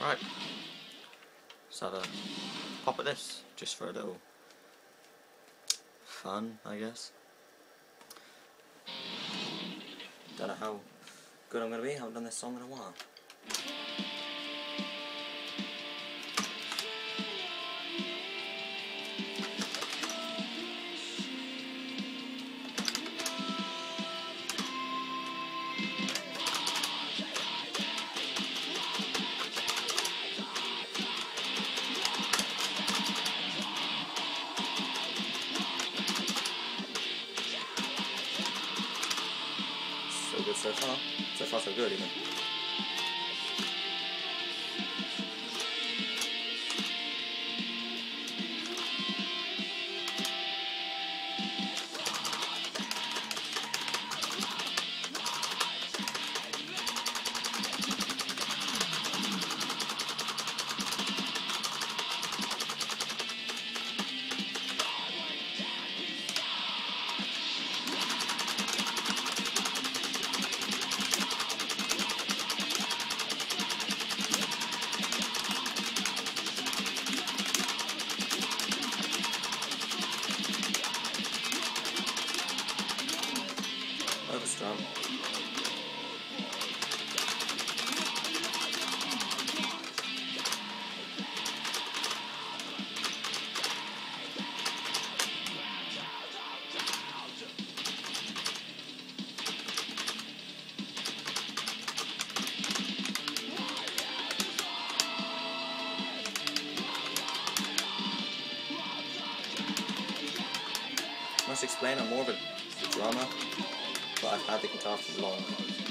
Right. Let's have a pop at this, just for a little fun, I guess. Don't know how good I'm going to be, I haven't done this song in a while. 再发再发首歌你们。Must explain I'm more of a drummer, but I've had the guitar for long.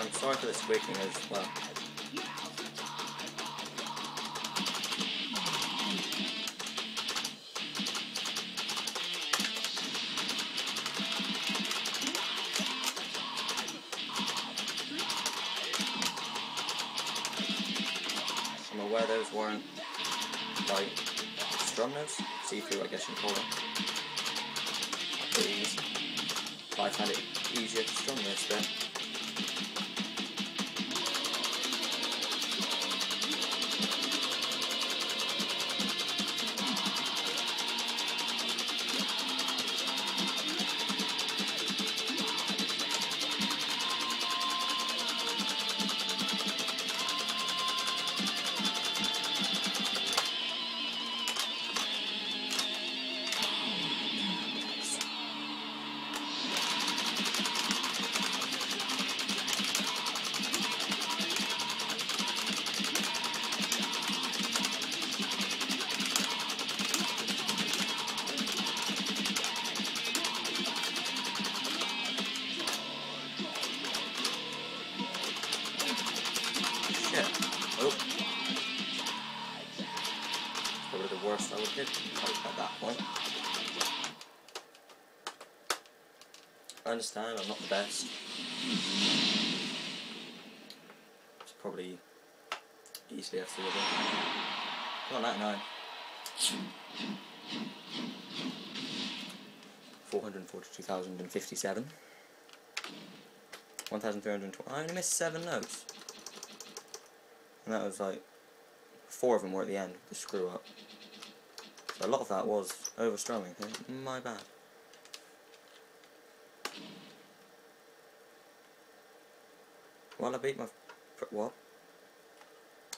I'm sorry for the squeaking as well. I'm aware those weren't like strum notes, see-through I guess you call them. But I find it easier to strum this then. At that point. I understand, I'm not the best. It's probably easily achievable. Not 99. 442,057. 1,320. I only missed 7 notes. And that was like, four of them were at the end, the screw up. A lot of that was overstrumming. My bad. Well, I beat my... What?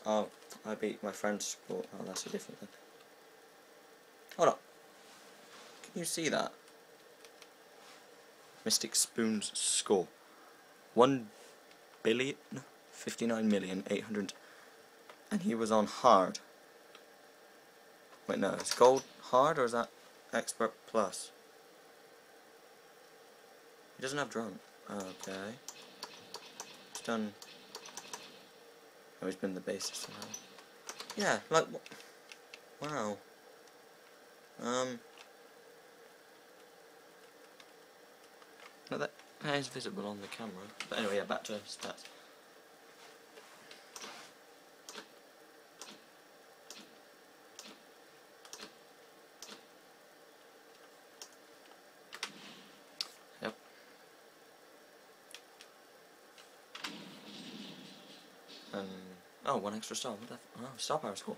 Oh, I beat my friend's score. Oh, that's a different thing. Hold up. Can you see that? Mystic Spoon's score. One billion fifty nine million eight hundred and he was on hard. Wait no, is gold hard or is that expert plus? He doesn't have drone. Okay. He's done Oh he's been the basis. Yeah, like wow. Um No, that, that is visible on the camera. But anyway, yeah, back to stats. Um, oh, one extra star. What the f oh, star power score.